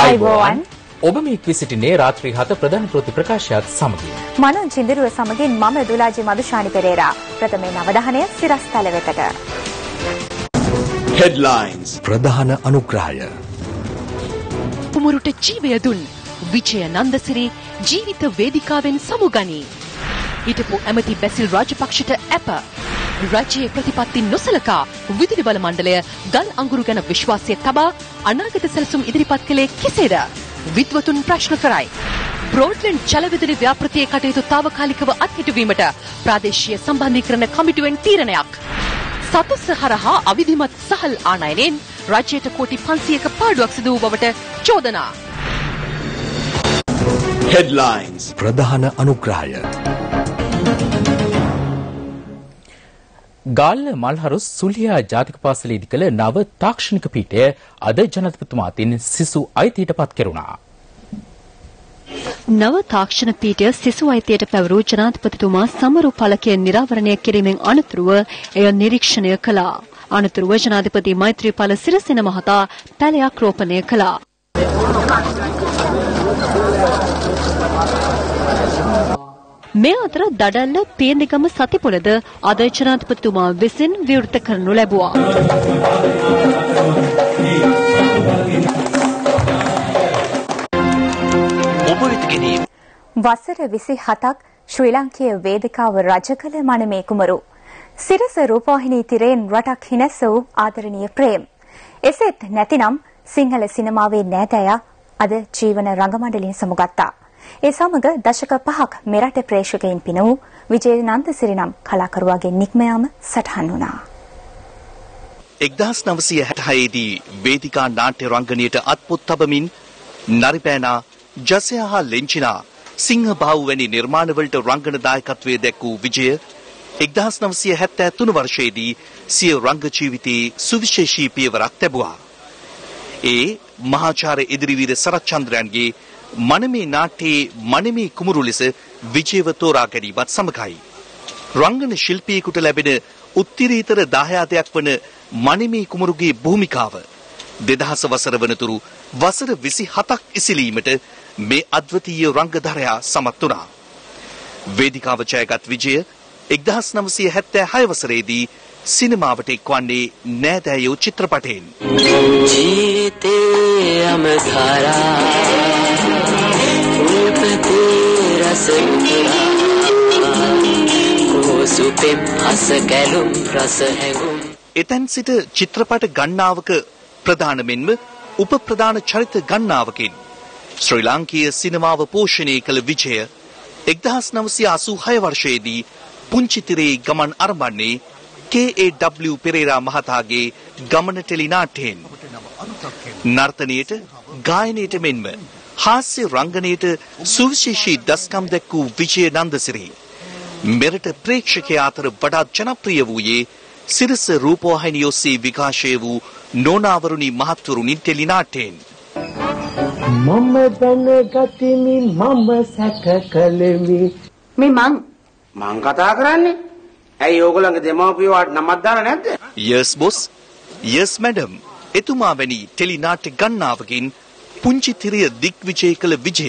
ආයුබෝවන්. ඔබ මේ විසිටිනේ රාත්‍රී 7 ප්‍රධාන ප්‍රති ප්‍රකාශයත් සමගින්. මනෝ චින්දරුව සමගින් මම දුලාජි මදුෂානි පෙරේරා. ප්‍රථමයෙන් අවධානය සිරස්තල වෙතට. Headlines. ප්‍රධාන අනුග්‍රහය කුමරුට ජීවය දුන් විජය නන්දසිරි ජීවිත වේදිකාවෙන් සමුගනී. හිටපු ඇමති බැසිල් රාජපක්ෂට ඇප. රජයේ ප්‍රතිපත්ති නොසලකා විදුලි බල මණ්ඩලය ගල් අඟුරු ගැන විශ්වාසය තබා අනාගත සැලසුම් ඉදිරිපත් කළේ කෙසේද? විද්වතුන් ප්‍රශ්න කරයි. බ්‍රෝඩ්ලන්ඩ් ජලවිදුලි ව්‍යාපෘතියේ කටයුතු తాවකාලිකව අත්හිටුවීමට ප්‍රාදේශීය සම්බන්ධීකරණ කමිටුවෙන් තීරණයක්. සතස්ස හරහා අවිධිමත් සහල් ආනයනයෙන් රජයට කෝටි 500ක පාඩුවක් සිදු බවට චෝදනා. Headlines. ප්‍රධාන අනුග්‍රහය ගාල්ල මල්හරුස් සුලියා ජාතික පාසලේදී කළ නව තාක්ෂණික පීඨය අද ජනාධිපතිතුමාතින් සිසු අයිතියට පත් කෙරුණා. නව තාක්ෂණ පීඨය සිසු අයිතියට පැවරූ ජනාධිපතිතුමා සමරු පළකය නිරාවරණය කිරීමෙන් අනතුරුව එය නිරීක්ෂණය කළා. අනතුරුව ජනාධිපති මෛත්‍රීපාල සිරසෙන මහතා පැලයක් රෝපණය කළා. මේ අතර දඩල්ල පේන්දිගම සතිපොළද අද ජනාධිපතිතුමා විසින් විවෘත කරනු ලැබුවා. ඔබ වෙත ගෙනීම. වසර 27ක් ශ්‍රී ලංකීය වේදිකාව රජ කළ මනමේ කුමරු. සිරස රූපවාහිනී තිරයෙන් රටක් හිනැස වූ ආදරණීය ප්‍රේම්. එසේත් නැතිනම් සිංහල සිනමාවේ නෑදෑයා අද ජීවන රංගමණ්ඩලයෙන් සමුගත්තා. ඒ සමග දශක පහක් මෙරට ප්‍රේක්ෂකයින් පින වූ විජේනන්දසිරි නම් කලාකරුවාගේ නික්ම යාම සටහන් වුණා. 1966 දී වේදිකා නාට්‍ය රංගනයට අත්පොත් තබමින් නරිපෑනා ජසයා හා ලෙන්චිනා සිංහ බාහුව වැනි නිර්මාණවලට රංගන දායකත්වයේ දැක් වූ විජය 1973 වර්ෂයේදී සිය රංග ජීවිතයේ සුවිශේෂී පියවරක් ලැබුවා. ඒ මහාචාර්ය ඉදිරිවීර සරච්චන්ද්‍රයන්ගේ මනමේ නාට්‍යයේ මනමේ කුමරු ලෙස විජයව තෝරා ගැනීමත් සමගයි. රංගන ශිල්පියෙකුට ලැබෙන උත්තරීතර දායාදයක් වන මනමේ කුමරුගේ භූමිකාව දෙදහස වසර වනතුරු වසර විසි හතක් ඉසිලීමට මේ අද්වතීය රංගධරයා සමත් වුණා. වේදිකාව ජයගත් විජය එක්දහස් නවසය හැත්තෑ හය වසරේදී සිනමාවට එක්වන්නේ නෑදෑයෝ චිත්‍රපටයෙන්. ජීවිතේ අමධාරා රූපතේ රස කෝසුපෙම් හස කැලුම් රස හැඟුම් එතැන් සිට චිත්‍රපට ගණනාවක ප්‍රධාන මෙන්ම උප ප්‍රධාන චරිත ගණනාවකින් ශ්‍රී ලාංකීය සිනමාව පෝෂණය කළ විජය එක්දහස් නවසය අසූ හය වර්ෂයේදී පුංචිතිරේ ගමන් අරඹන්නේ K.A.W. පෙරේරා මහතාගේ ගමන ටෙලිනාට්‍යයෙන් නර්තනයට ගායනයට මෙන්ම හාස්‍ය රංගනයට සුවිශේෂී දස්කම් දැක් වූ විජය නන්දසිරි. මෙරට ප්‍රේක්ෂකයා අතර වඩාත් ජනප්‍රිය වූයේ සිරස රූපවාහිනිය ඔස්සේ විකාශය වූ නෝනාවරුණි මහත්වරුණි ටෙලිනාට්‍යයෙන් මම දැනගතිමි මම සැක කළෙමි. මේ මං මං කතා කරන්නේ ඇයි ඕගොල්ලන්ගේ දෙමව්පියෝ වාට නමක් දාලා නැද්ද? යස් බොස් යස් මැඩම් එතුමා වැනි ටෙලිනාට්‍ය ගණනාවකින් පුංචි තිරිය දිග්විජය කළ විජය.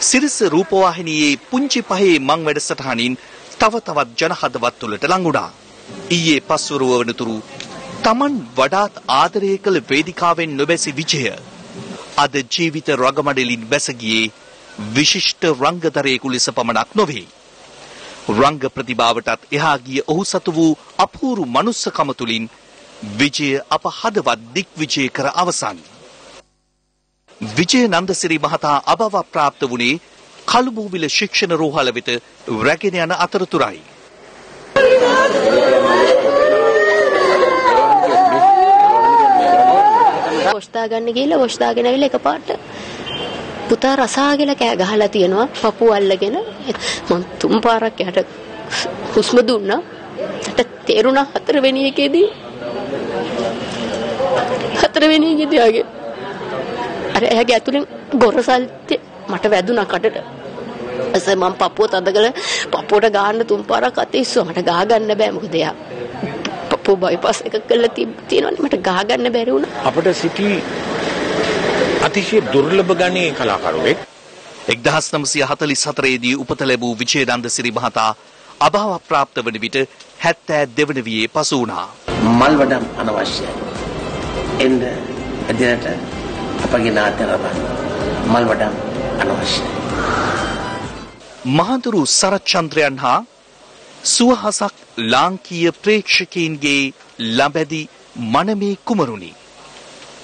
සිරිස රූපවාහිනියේ පුංචි පහේ මං වැඩසටහනින් තව තවත් ජනහදවත් තුළට ලංගුණා. ඊයේ පස්වරුව වනතුරු තමන් වඩාත් ආදරය කළ වේදිකාවෙන් නොබැසි විජය. අද ජීවිත රගමඩලින් බැසගියේ විශිෂ්ට රංගදරයෙකු ලෙස පමණක් නොවේ. රංග ප්‍රතිභාවටත් එහා ගිය ඔහු සතු වූ අපූරු මනුස්සකම තුලින් විජය අප හදවත් දිග්විජය කර අවසන්. විජය නන්දසිරි මහතා අබව ප්‍රාප්ත වුණේ කළුබූවිල ශික්ෂණ රෝහල වෙත රැගෙන යන අතරතුරයි. වොස්දා ගන්න ගිහලා වොස්දාගෙන ඇවිල්ලා එකපාරට පුතා රසාගෙන කෑ ගහලා තියෙනවා පපුව අල්ලගෙන. මං තුන් පාරක් එහට හුස්ම දුන්නා. මට තේරුණා හතරවෙනි එකේදී. හතරවෙනි එකේදී ආගේ. අර එයාගේ ඇතුලෙන් ගොරසල්තේ මට වැදුනා කඩට. එස මම පපුව තදකල පපුවට ගහන්න තුන් පාරක් අතේ ඉස්සුවා. මට ගහ ගන්න බෑ. මොකද එයා පපුව බයිපස් එක කළා තියෙනවනේ. මට ගහ ගන්න බැරි වුණා. අපිට සිටි අතිශය දුර්ලභ ගණයේ කලාකරුවෙක්. එක්දහස් නමසය හතලිස් හතරේදී උපත ලැබූ විජයනන්ද සිරි මහතා අභාව ප්‍රාප්ත වන විට හැත්තෑ දෙවන වියේ පසු වුණා. මල් වඩම් අනවශ්‍යයි. එන්න එදිනට අපගේ නාට්‍ය රබන් මල් වඩම් අනවශ්‍යයි. මහඳුරු සරච්චන්ද්‍රයන් හා සුවහසක් ලාංකීය ප්‍රේක්ෂකයින්ගේ ලබැදි මනමේ කුමරුණි.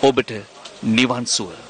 ඔබට නිවන් සුව.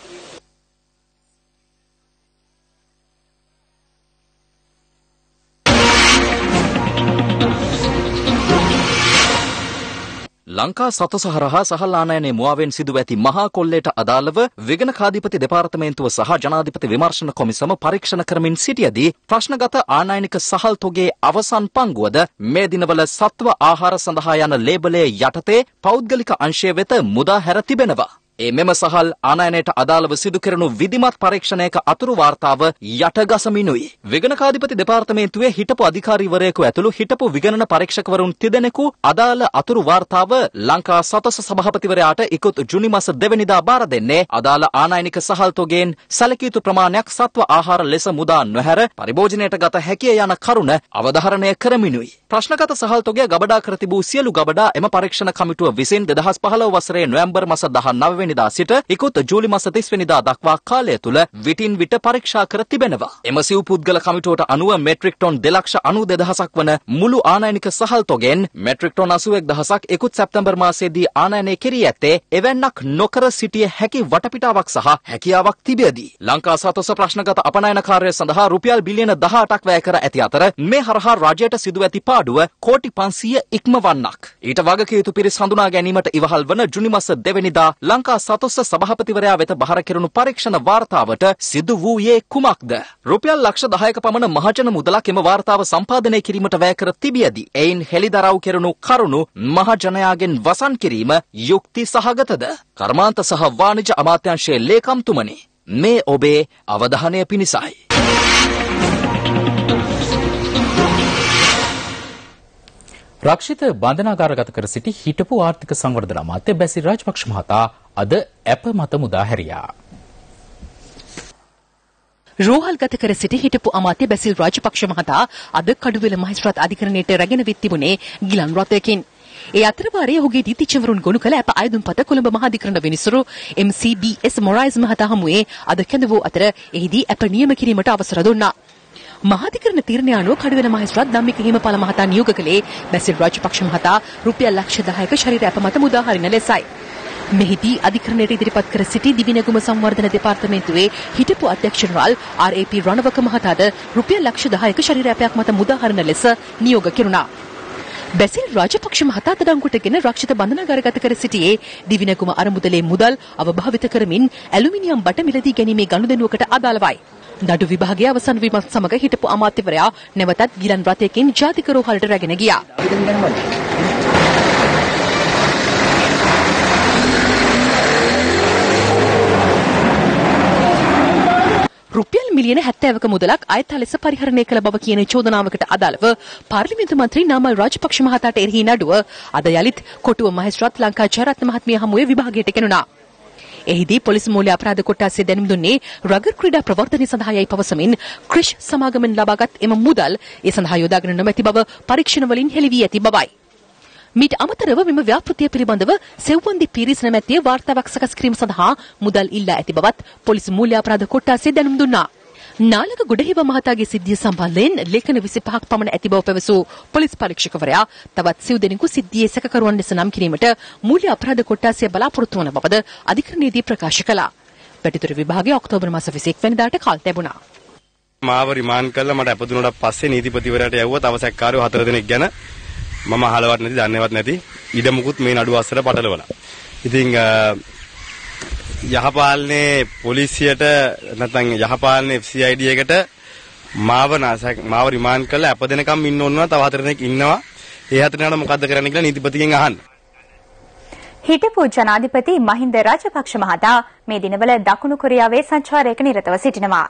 ලංකා සතස හරහා සහල් ආනයනයේ මුවාවෙන් සිදුව ඇති මහා කොල්ලේට අදාළව විගණකාධිපති දෙපාර්තමේන්තුව සහ ජනාධිපති විමර්ශන කොමිසම පරීක්ෂණ කරමින් සිටියදී ප්‍රශ්නගත ආනයනික සහල් තොගේ අවසන් පංගුවද මේ දිනවල සත්ව ආහාර සඳහා යන ලේබලයේ යටතේ පෞද්ගලික අංශය වෙත මුදා හැර තිබෙනවා. ඒ මෙම සහල් ආනයනයට අදාළව සිදු කෙරෙනු විධිමත් පරීක්ෂණයක අතුරු වාර්තාව යටගසමිනුයි. විගණකාධිපති දෙපාර්තමේන්තුවේ හිටපු අධිකාරීවරයෙකු ඇතුළු හිටපු විගණන පරීක්ෂකවරුන් තිදෙනෙකු අදාළ අතුරු වාර්තාව ලංකා සතස සභාපතිවරයාට ඉකුත් ජුනි මස දෙවැනිදා බාර දෙන්නේ අදාළ ආනයනික සහල්තෝගෙන් සැලකිය යුතු ප්‍රමාණයක් සත්ව ආහාර ලෙස මුදා නොහැර පරිභෝජනයට ගත හැකිය යන කරුණ අවධාරණය කරමිනුයි. ප්‍රශ්නගත සහල්තෝගේ ගබඩා කර තිබූ සියලු ගබඩා එම පරීක්ෂණ කමිටුව විසින් 2015 වසරේ නොවැම්බර් මාස 19 වෙනිදා සිට ඉකුත් ජූලි මාස 30 වෙනිදා දක්වා කාලය තුල විටින් විට පරීක්ෂා කර තිබෙනවා. එම සිව් පුද්ගල කමිටුවට අනුව මෙට්‍රික් ටොන් 2,92,000ක් වන මුළු ආනයනික සහල් තොගෙන් මෙට්‍රික් ටොන් 81000ක් ඉකුත් සැප්තැම්බර් මාසයේදී ආනයනය කෙරී ඇත්තේ එවැන්නක් නොකර සිටිය හැකි වටපිටාවක් සහ හැකියාවක් තිබෙදී. ලංකා සතොස ප්‍රශ්නගත අපනයන කාර්යය සඳහා රුපියල් බිලියන 18ක් වැය කර ඇති අතර මේ හරහා රජයට සිදු ඇති පාඩුව කෝටි 500 ඉක්මවන්නක්. ඊට වගකිය යුතු පිරිස් හඳුනා ගැනීමට ඉවහල් වන ජුනි මාස දෙවැනිදා ලංකා සතොස්ස සභාපතිවරයා වෙත බහර කෙරුණු පරීක්ෂණ වාර්තාවට සිදු වූයේ කුමක්ද? රුපියල් ලක්ෂ 10ක පමණ මහජන මුදලක් එම වාර්තාව සම්පාදනය කිරීමට වැය කර තිබියදී එයින් හෙළිදරව් කෙරුණු කරුණු මහජනයාගෙන් වසන් කිරීම යුක්ති සහගතද? කර්මාන්ත සහ වාණිජ අමාත්‍යාංශයේ ලේකම්තුමනි මේ ඔබේ අවධානය පිණිසයි. රක්ෂිත බන්ධනාගාරගත කර සිටි හිටපු ආර්ථික සංවර්ධන අමාත්‍ය බැසිල් රාජපක්ෂ මහතා අද ඇප මත මුදා හැරියා. රෝහල්ගත කර සිටි හිටපු අමාත්‍ය බැසිල් රාජපක්ෂ මහතා අද කඩුවෙල මහේස්ත්‍රාත් අධිකරණයට රැගෙන වෙත් තිබුණේ ගිලන් රථයකින්. ඒ අතරවාරයේ ඔහුගේ නීතිචවරුන් ගොනු කළ අප අයදුම්පත කොළඹ මහාධිකරණ විනිසුරු MCBS මොරයිස් මහතා හමුවේ අද කැඳ වූ අතර එහිදී අප නියම කිරීමට අවසර දුන්නා. මහාධිකරණ තීරණය අනුව කඩුවෙල මහේස්ත්‍රාත් ධම්මික හිමපාල මහතා නියෝග කළේ බැසිල් රාජපක්ෂ මහතා රුපියල් ලක්ෂ 10ක ශරීර අප මත මුදා හරින ලෙසයි. මෙහිදී අධිකරණයට ඉදිරිපත් කර සිටි දිවිනගුම සංවර්ධන දෙපාර්තමේන්තුවේ හිටපු අධ්‍යක්ෂ ජනරාල් RAP රණවක මහතාද රුපියල් ලක්ෂ 10ක ශරීරයක් මත මුදා හරින ලෙස නියෝග කෙරුණා. බැසිල් රාජපක්ෂ මහතා අත්අඩංගුවටගෙන රක්ෂිත බන්ධනාගාරගත කර සිටියේ දිවිනගුම අරමුදලේ මුදල් අවභාවිත කරමින් ඇලුමිනියම් බට මිලදී ගැනීමේ ගනුදෙනුවකට අදාළවයි. නඩු විභාගය අවසන් වීමත් සමග හිටපු අමාත්‍යවරයා නැවතත් ගිලන් රථයකින් ජාතික රෝහලට රැගෙන ගියා. රුපියල් මිලියන 70ක මුදලක් අයථ ලෙස පරිහරණය කළ බව කියන චෝදනාවකට අදාළව පාර්ලිමේන්තු මන්ත්‍රී නාමල් රාජපක්ෂ මහතාට එරෙහි නඩුව අද යලිත් කොටුව මහේස්ත්‍රාත් ලංකා ජයරත්න මහත්මිය හමුවේ විභාගයට ගෙනුණා. එහිදී පොලිස් මූල්‍ය අපරාධ කොට්ටාසය දැනුම් දුන්නේ රගර් ක්‍රීඩා ප්‍රවර්ධනය සඳහා යයි පවසමින් ක්‍රිෂ් සමාගමෙන් ලබාගත් එම මුදල් ඒ සඳහා යොදාගෙන නොමැති බව පරීක්ෂණ වලින් හෙළි වී ඇති බවයි. මීට අමතරව මෙම ව්‍යාපෘතිය පිළිබඳව සෙව්වන්දි පීරිස් නැමැතිය වාර්තාවක් සකස් කිරීම සඳහා මුදල් ඉල්ලා ඇති බවත් පොලිස් මූල්‍ය අපරාධ කොට්ටාසය දැනුම් දුන්නා. නාලක ගොඩහිව මහතාගේ සිද්ධිය සම්බන්ධයෙන් ලේඛන 25ක් පමණ ඇති බව පැවසූ පොලිස් පරීක්ෂකවරයා තවත් සිව් දෙනෙකු සිද්ධියේ සැකකරුවන් ලෙස නම් කිරීමට මූල්‍ය අපරාධ කොට්ටාසය බලාපොරොත්තු වන බවද අධිකරණයේදී ප්‍රකාශ කළා. වැඩිදුර විභාගය ඔක්තෝබර් මාස 21 වෙනිදාට කල් තැබුණා. මාව රිමාන්ඩ් කළා මට අපදුනට පස්සේ නීතිපතිවරයාට යවුවා තව සැකකාරයෝ හතර දෙනෙක් ගැන මම අහලවත් නැති දන්නේවත් නැති ඉඩමුකුත් මේ නඩුව අස්සර පටලවලා. ඉතින් යහපාලනේ පොලිසියට නැත්නම් යහපාලනේ FCID එකට මාව මාව රිමාන්ඩ් කරලා අප දෙනකම් ඉන්න ඕනවා තව හතර දෙනෙක් ඉන්නවා. ඒ හතර දෙනාට මොකද්ද කරන්න කියලා නීතිපතිගෙන් අහන්න. හිටපු ජනාධිපති මහින්ද රාජපක්ෂ මහතා මේ දිනවල දකුණු කොරියාවේ සංචාරයක නිරතව සිටිනවා.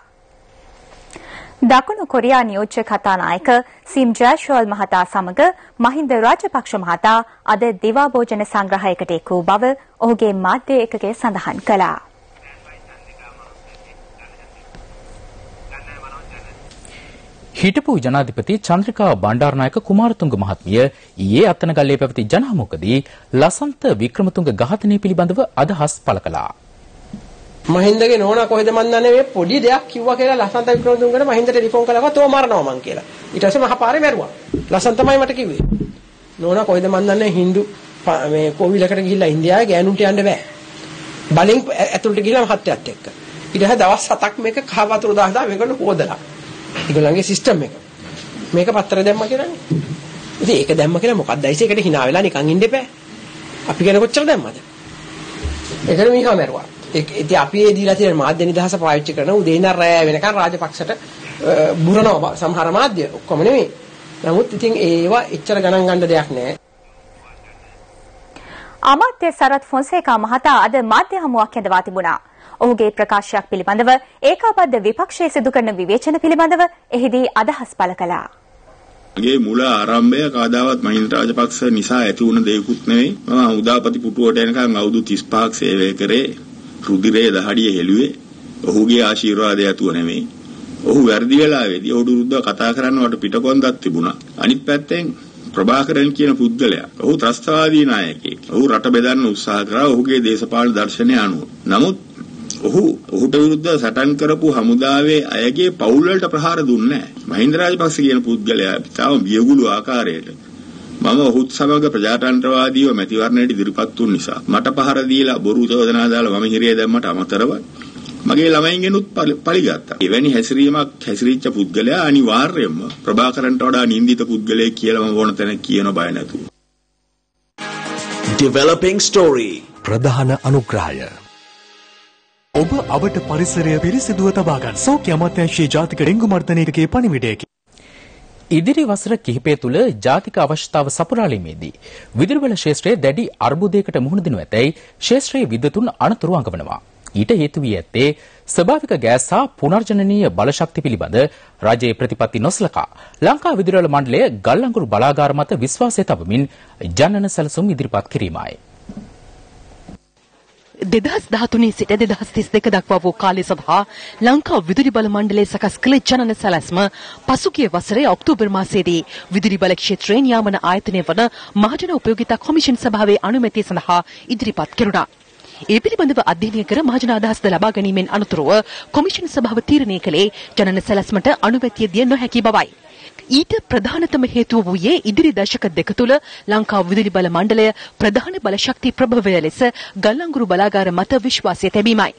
දකුණු කොරියා නියෝජ්‍ය කතානායක සිම් ජයශෝල් මහතා සමග මහින්ද රාජපක්ෂ මහතා අද දිවා භෝජන සංග්‍රහයකට එක් වූ බව ඔහුගේ මාධ්‍ය එකකේ සඳහන් කළා. හිටපු ජනාධිපති චන්ද්‍රිකා බණ්ඩාරනායක කුමාරතුංග මහත්මිය ඊයේ අත්තනගල්ලේ පැවති ජනහමුකදී ලසන්ත වික්‍රමතුංග ඝාතනය පිළිබඳව අදහස් පළ කළා. මහින්දගේ නෝනා කොහෙද මන් දන්නේ මේ පොඩි දෙයක් කිව්වා කියලා ලසන්ත වික්‍රමතුංගට මහින්ද ටෙලිෆෝන් කළා තෝ මරනවා මං කියලා. ඊට පස්සේ මහපාරේ මැරුවා. ලසන් තමයි මට කිව්වේ. නෝනා කොහෙද මන් දන්නේ හින්දු මේ කෝවිලකට ගිහිල්ලා ඉන්දියාවේ ගෑනුන්ට යන්න බෑ. බලෙන් ඇතුළට ගිහිල්ලා මහත්තයත් එක්ක. ඊට පස්සේ දවස් 7ක් මේක කහ වතුර දාලා මේකට හොදලා. ඒගොල්ලන්ගේ සිස්ටම් එක. මේක පත්‍ර දැම්ම කියලානේ. ඉතින් ඒක දැම්ම කියලා මොකක්ද ඇයිස ඒකට hina වෙලා නිකන් ඉන්න එපා. අපි ගැන කොච්චර දැම්මද? ඒකට මීහා මැරුවා. ඉතින් අපි ඒ දීලා තියෙන මාධ්‍ය නිදහස පාවිච්චි කරන උදේ ඉඳන් රැය වෙනකන් රාජපක්ෂට බුරනවා සමහර මාධ්‍ය ඔක්කොම නෙමෙයි. නමුත් ඉතින් ඒවා එච්චර ගණන් ගන්න දෙයක් නෑ. අමාත්‍ය සරත් ෆොන්සේකා මහතා අද මාධ්‍ය හමුවක් ඇඳවා තිබුණා. ඔහුගේ ප්‍රකාශයක් පිළිබඳව ඒකාබද්ධ විපක්ෂයේ සිදු කරන විවේචන පිළිබඳව එහිදී අදහස් පළ කළා. මගේ මුල ආරම්භය කවදාවත් මහින්ද රාජපක්ෂ නිසා ඇති වුණ දෙයක්ුත් නෙවෙයි. මම උදාපති පුටුවට එනකන් අවුරුදු 35ක් සේවය කරේ. රුධිරයේ දහඩිය හෙළුවේ. ඔහුගේ ආශිර්වාදය ඇතුව නෙවෙයි. ඔහු වැඩි වෙලාවේදී ඔහුට විරුද්ධව කතා කරන්න වට පිටකොන්දක් තිබුණා. අනිත් පැත්තෙන් ප්‍රභාකරන් කියන පුද්ගලයා ඔහු ත්‍රස්තවාදී නායකයෙක්. ඔහු රට බෙදන්න උත්සාහ කරා ඔහුගේ දේශපාලන දර්ශනය අනුව. නමුත් ඔහු ඔහුට විරුද්ධව සටන් කරපු හමුදාවේ අයගේ පවුල් වලට ප්‍රහාර දුන්නේ නැහැ. මහින්ද රාජපක්ෂ කියන පුද්ගලයා තාම බියගුළු ආකාරයට මම ඔහුත් සමග ප්‍රජාතන්ත්‍රවාදීව මැතිවරණයට ඉදිරිපත් වුන නිසා මට පහර දීලා බොරු චෝදනා දාලා මම හිරිය දැම්මට අමතරව මගේ ළමයින්ගෙනුත් පරිගත්තා. එවැනි හැසිරීමක් හැසිරිච්ච පුද්ගලයා අනිවාර්යයෙන්ම ප්‍රභාකරන්ට වඩා නින්දිත පුද්ගලයෙක් කියලා මම ඕන තැන කියන බය නැතුව. Developing story ප්‍රධාන අනුග්‍රහය ඔබ අවට පරිසරය පිරිසිදුව තබාගන්න සෞඛ්‍ය අමාත්‍යංශයේ ජාතික ඩෙංගු මර්ධනයකගේ පණිවිඩයකි. ඉදිරි වසර කිහිපය තුළ ජාතික අවශ්‍යතාව සපුරාලීමේදී විදුලිවල ශේෂ්ත්‍රයේ දැඩි අර්බුදයකට මුහුණ දෙනු ඇතැයි ශේෂ්ත්‍රයේ විද්‍යුතුන් අනතුරු අඟවනවා. ඊට හේතු වී ඇත්තේ ස්වභාවික ගෑස් සහ පුනර්ජනනීය බලශක්ති පිළිබඳ රජයේ ප්‍රතිපත්ති නොසලකා ලංකා විදුලිවල මණ්ඩලය ගල්අඟුරු බලාගාර මත විශ්වාසය තබමින් ජනන සැලසුම් ඉදිරිපත් කිරීමයි. දෙදහස් දහතුනේ සිට දෙදහස් තිස් දෙක දක්වා වූ කාලය සඳහා ලංකා විදුලි බල මණ්ඩලය සකස් කළ ජනන සැලැස්ම පසුගිය වසරේ ඔක්තෝබර් මාසයේදී විදුලි බල ක්ෂේත්‍රයේ නියාමන ආයතනය වන මහජන උපයෝගිතා කොමිෂන් සභාවේ අනුමැතිය සඳහා ඉදිරිපත් කෙරුණා. ඒ පිළිබඳව අධ්‍යයනය කර මහජන අදහස්ද ලබා ගැනීමෙන් අනතුරුව කොමිෂන් සභාව තීරණය කළේ ජනන සැලැස්මට අනුමැතිය දිය නොහැකි බවයි. ඊට ප්‍රධානතම හේතුව වූයේ ඉදිරි දශක දෙක තුළ ලංකා විදුලි බල මණ්ඩලය ප්‍රධාන බල ශක්ති ප්‍රභවය ලෙස ගල්අඟුරු බලාගාර මත විශ්වාසය තැබීමයි.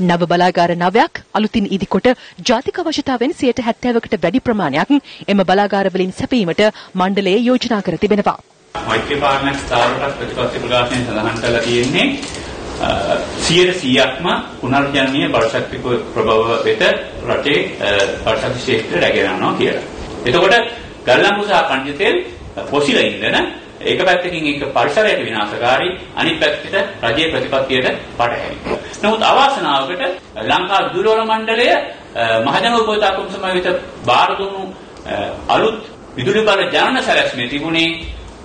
නව බලාගාර නවයක් අලුතින් ඉදිකොට ජාතික අවශ්‍යතාවෙන් 70කට වැඩි ප්‍රමාණයක් එම බලාගාර වලින් සැපීමට මණ්ඩලය යෝජනා කර තිබෙනවා. මෛත්‍රී පාලනයක් ස්ථාවරක ප්‍රතිපත්ති ප්‍රකාශනයේ සඳහන් කරලා තියෙන්නේ 100%ක්ම පුනර්ජනනීය බලශක්ති ප්‍රභව වෙත රටේ බලශක්ති ක්ෂේත්‍රය රැගෙන යනවා කියලා. එතකොට ගල්ලංගු සහ කණ්ඩ තෙල් පොසිල ඉන්ධන ඒක පැත්තකින් ඒක පරිසරයට විනාශකාරී අනිත් පැත්තට රජයේ ප්‍රතිපත්තියට පටහැනි. නමුත් අවාසනාවකට ලංකා විදුලි මණ්ඩලය මහජන උපයෝගිතා කොමිසම වෙත බාර දුන්නු අලුත් විදුලි බල ජනන සැලැස්මේ තිබුණේ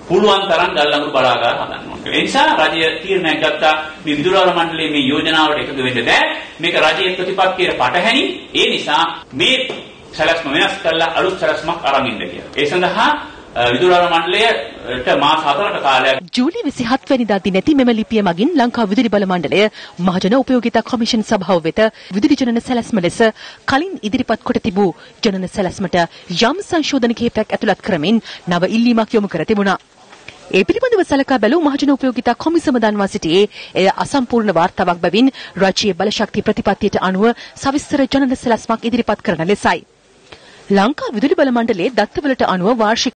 පුළුවන් තරම් ගල්ලඟු බලාගාර හදන්න ඕනේ. ඒ නිසා රජය තීරණයක් ගත්තා මේ විදුලි බල මණ්ඩලයේ මේ යෝජනාවට එකතු වෙන්න බෑ. මේක රජයේ ප්‍රතිපත්තියට පටහැනි. ඒ නිසා මේ සැලැස්ම වෙනස් කරලා අලුත් සැලැස්මක් අරන් ඉන්න කියලා. ඒ සඳහා විදුලි මණ්ඩලයට මාස 4ක කාලයක් ජූලි 27 වෙනිදා දිනැති මෙම ලිපිය මගින් ලංකා විදුලි බල මණ්ඩලය මහජන උපයෝගිතා කොමිෂන් සභාව වෙත විදුලි ජනන සැලැස්ම ලෙස කලින් ඉදිරිපත් කොට තිබූ ජනන සැලැස්මට යම් සංශෝධන කිහිපයක් ඇතුළත් කරමින් නව ඉල්ලීමක් යොමු කර තිබුණා. ඒ පිළිබඳව සලකා බැලූ මහජන උපයෝගිතා කොමිසම දන්වා සිටියේ එය අසම්පූර්ණ වාර්තාවක් බැවින් රාජ්‍ය බලශක්ති ප්‍රතිපත්තියට අනුව සවිස්තර ජනන සැලැස්මක් ඉදිරිපත් කරන ලෙසයි. ලංකා විදුලි බල මණ්ඩලයේ දත්තවලට අනුව වාර්ෂික